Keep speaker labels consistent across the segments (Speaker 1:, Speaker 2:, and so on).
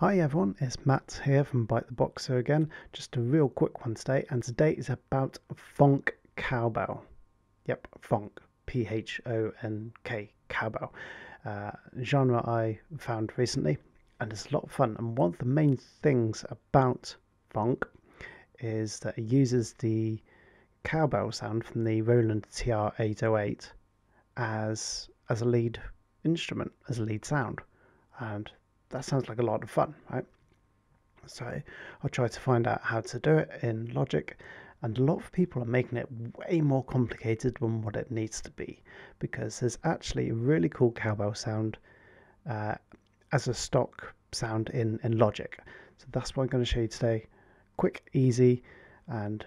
Speaker 1: Hi everyone, it's Matt here from Bite the Boxer again. Just a real quick one today, and today is about phonk Cowbell. Yep, phonk, P H O N K, Cowbell. Uh, genre I found recently, and it's a lot of fun. And one of the main things about phonk is that it uses the cowbell sound from the Roland TR-808 as as a lead instrument, as a lead sound, and that sounds like a lot of fun, right? So I'll try to find out how to do it in Logic. And a lot of people are making it way more complicated than what it needs to be because there's actually a really cool cowbell sound uh, as a stock sound in, in Logic. So that's what I'm going to show you today. Quick, easy, and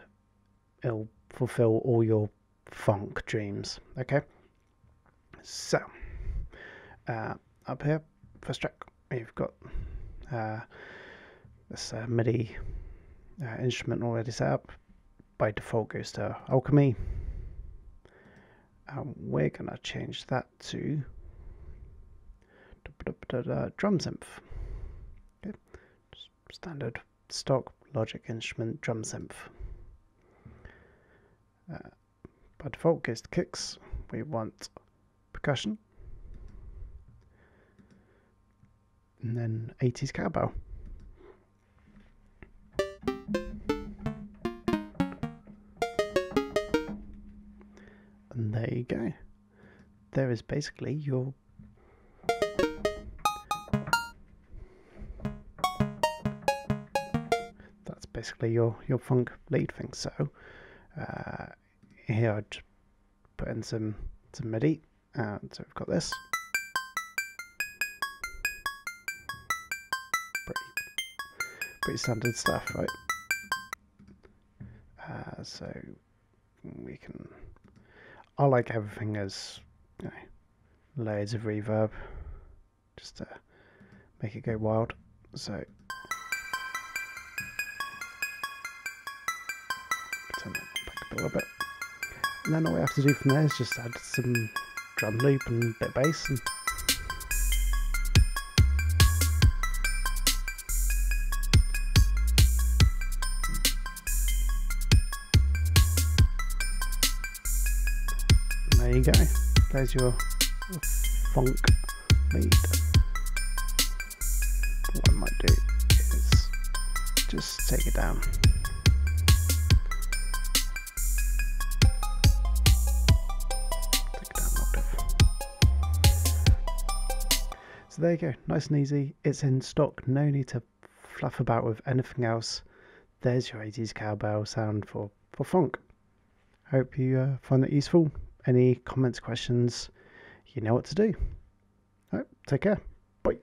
Speaker 1: it'll fulfill all your phonk dreams. Okay? So, uh, up here, first track you've got uh, this uh, MIDI uh, instrument already set up. By default goes to Alchemy. And we're going to change that to drum synth. Okay. Standard stock Logic instrument drum synth. Uh, by default goes to kicks. We want percussion. And then 80s cowbell. And there you go. There is basically your that's basically your your phonk lead thing. So uh, here I'd put in some some MIDI, and so we've got this. Pretty standard stuff, right? Uh, so we can. I like everything as you know, layers of reverb, just to make it go wild. So turn back a little bit, and then all we have to do from there is just add some drum loop and bit bass and. There you go. There's your phonk lead. What I might do is just take it down. Take it down octave. So there you go, nice and easy. It's in stock, no need to fluff about with anything else. There's your 80s cowbell sound for, for Phonk. Hope you uh, find that useful any comments, questions, you know what to do. All right, take care. Bye.